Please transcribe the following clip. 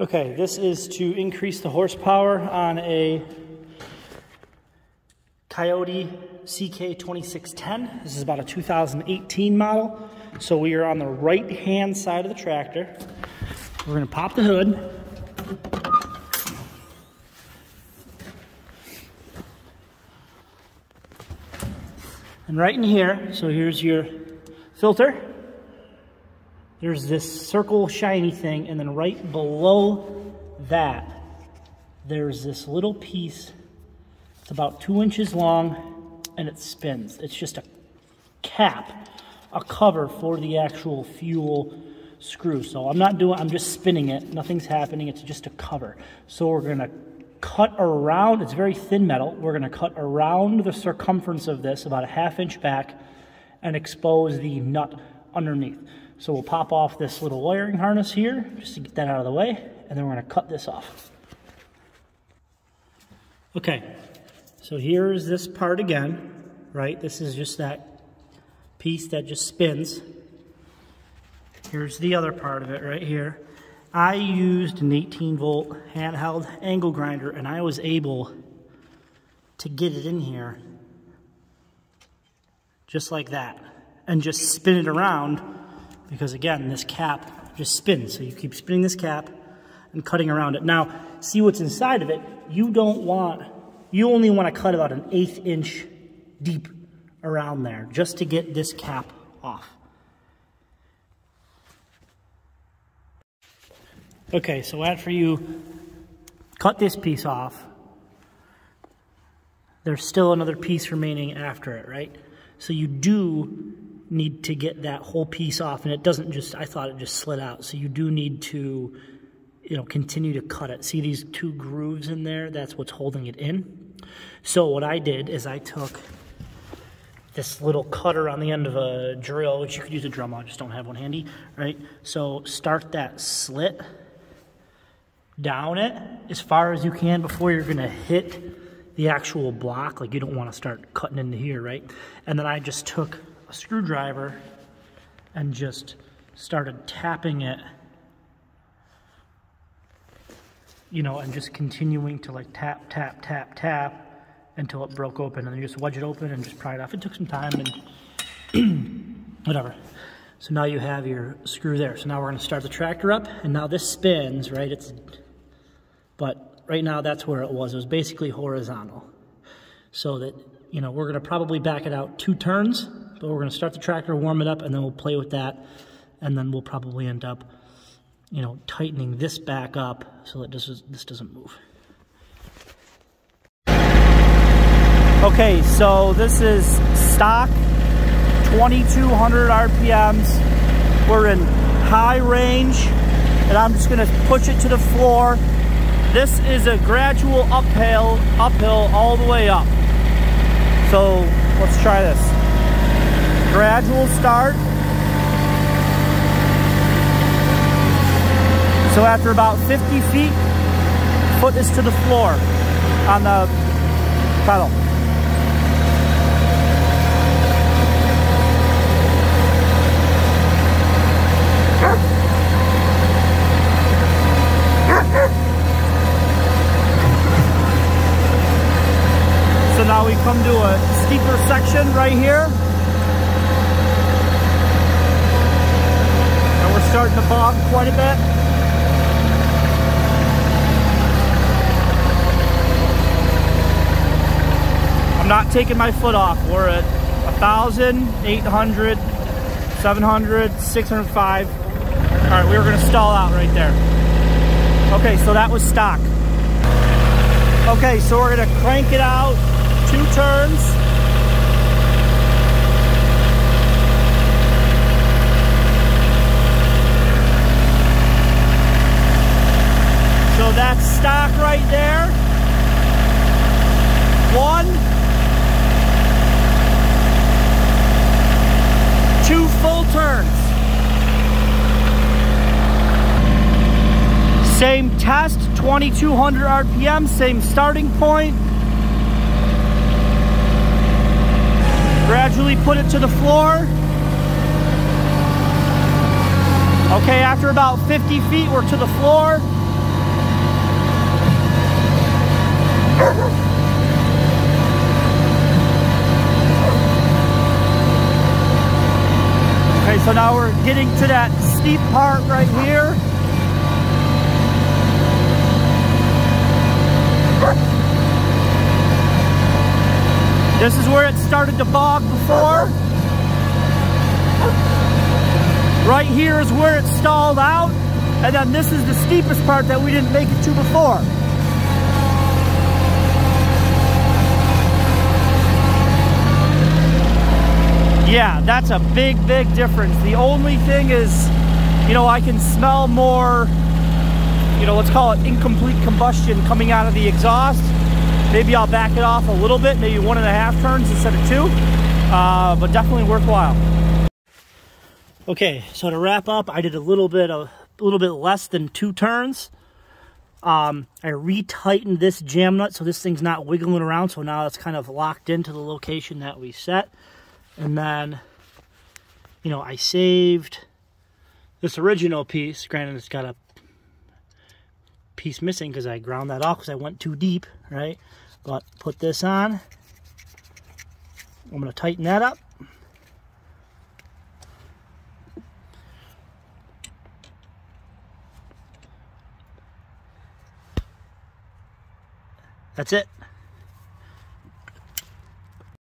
Okay, this is to increase the horsepower on a Kioti CK2610. This is about a 2018 model. So we are on the right hand side of the tractor. We're gonna pop the hood. And right in here, so here's your filter. There's this circle shiny thing, and then right below that, there's this little piece. It's about two inches long, and it spins. It's just a cap, a cover for the actual fuel screw. So I'm not doing, I'm just spinning it. Nothing's happening. It's just a cover. So we're gonna cut around, it's very thin metal. We're gonna cut around the circumference of this about a half inch back and expose the nut underneath. So we'll pop off this little wiring harness here just to get that out of the way. And then we're gonna cut this off. Okay, so here's this part again, right? This is just that piece that just spins. Here's the other part of it right here. I used an 18 volt handheld angle grinder and I was able to get it in here just like that and just spin it around because again, this cap just spins. So you keep spinning this cap and cutting around it. Now, see what's inside of it. You don't want, you only want to cut about an eighth inch deep around there just to get this cap off. Okay, so after you cut this piece off, there's still another piece remaining after it, right? So you do need to get that whole piece off, and it doesn't just, I thought it just slid out. So you do need to, you know, continue to cut it. See these two grooves in there? That's what's holding it in. So what I did is I took this little cutter on the end of a drill, which you could use a Dremel, I just don't have one handy, right? So start that slit down it as far as you can before you're gonna hit the actual block. Like you don't wanna start cutting into here, right? And then I just took a screwdriver and just started tapping it, you know, and just continuing to like tap, tap, tap, tap until it broke open and then you just wedge it open and just pry it off. It took some time and whatever. So now you have your screw there. So now we're gonna start the tractor up and now this spins, right? It's but right now that's where it was. It was basically horizontal. So that, you know, we're gonna probably back it out two turns, but we're gonna start the tractor, warm it up, and then we'll play with that. And then we'll probably end up, you know, tightening this back up so that this, is, this doesn't move. Okay, so this is stock 2200 RPMs. We're in high range, and I'm just gonna push it to the floor this is a gradual uphill, uphill all the way up. So let's try this. Gradual start. So after about 50 feet, foot is to the floor on the pedal. So now we come to a steeper section right here. And quite a bit. I'm not taking my foot off. We're at 1,000, 800, 700, 605. All right, we were gonna stall out right there. Okay, so that was stock. Okay, so we're gonna crank it out two turns. So that's stock right there. One. Two full turns. Same test, 2200 RPM, same starting point. Gradually put it to the floor. Okay, after about 50 feet, we're to the floor. Okay, so now we're getting to that steep part right here. This is where it started to bog before. Right here is where it stalled out. And then this is the steepest part that we didn't make it to before. Yeah, that's a big, big difference. The only thing is, you know, I can smell more, you know, let's call it incomplete combustion coming out of the exhaust. Maybe I'll back it off a little bit, maybe one and a half turns instead of two, uh, but definitely worthwhile. Okay, so to wrap up, I did a little bit of a little bit less than two turns. Um, I retightened this jam nut so this thing's not wiggling around. So now it's kind of locked into the location that we set. And then, you know, I saved this original piece. Granted, it's got a piece missing because I ground that off because I went too deep, right? But put this on. I'm going to tighten that up. That's it.